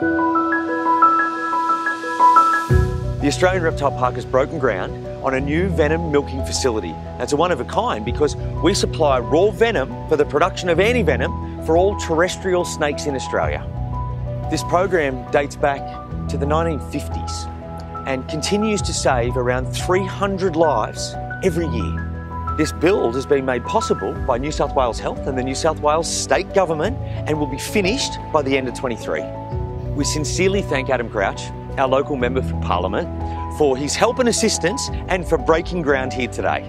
The Australian Reptile Park has broken ground on a new venom milking facility. That's a one of a kind because we supply raw venom for the production of antivenom for all terrestrial snakes in Australia. This program dates back to the 1950s and continues to save around 300 lives every year. This build has been made possible by New South Wales Health and the New South Wales State Government and will be finished by the end of 23. We sincerely thank Adam Crouch, our local Member for Parliament, for his help and assistance and for breaking ground here today.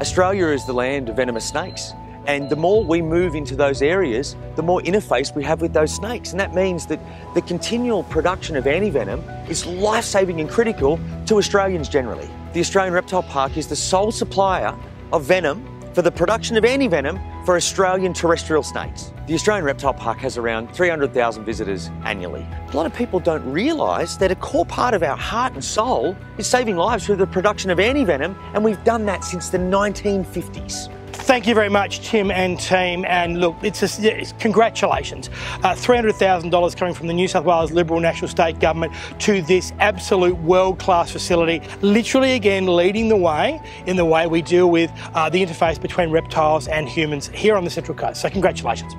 Australia is the land of venomous snakes. And the more we move into those areas, the more interface we have with those snakes. And that means that the continual production of antivenom is life saving and critical to Australians generally. The Australian Reptile Park is the sole supplier of venom for the production of antivenom for Australian terrestrial snakes. The Australian Reptile Park has around 300,000 visitors annually. A lot of people don't realise that a core part of our heart and soul is saving lives through the production of antivenom, and we've done that since the 1950s. Thank you very much, Tim and team. And look, it's, it's congratulations. Uh, $300,000 coming from the New South Wales Liberal National State Government to this absolute world class facility, literally again leading the way in the way we deal with uh, the interface between reptiles and humans here on the Central Coast. So, congratulations.